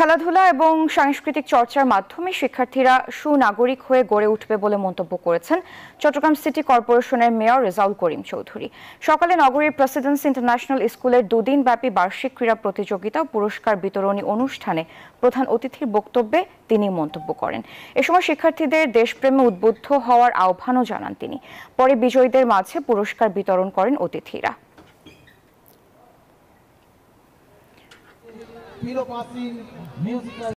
খেলাধুলা এবং সাংস্কৃতিক চর্চার মাধ্যমে শিক্ষার্থীরা সুনাগরিক হয়ে গড়ে উঠবে বলে মন্তব্য করেছেন চট্টগ্রাম সিটি কর্পোরেশনের মেয়র রেজাউল করিম চৌধুরী। সকালে নগরীর প্রেসিডেন্সি ইন্টারন্যাশনাল স্কুলের দুদিন ব্যাপী বার্ষিক ক্রীড়া প্রতিযোগিতা ও পুরস্কার বিতরণী অনুষ্ঠানে প্রধান অতিথির বক্তব্যে তিনি মন্তব্য করেন। এ সময় শিক্ষার্থীদের দেশপ্রেমে উদ্বুদ্ধ হওয়ার আহ্বানও জানান তিনি। পরে বিজয়ীদের মাঝে পুরস্কার বিতরণ করেন অতিথিরা। Pilo Passing Musical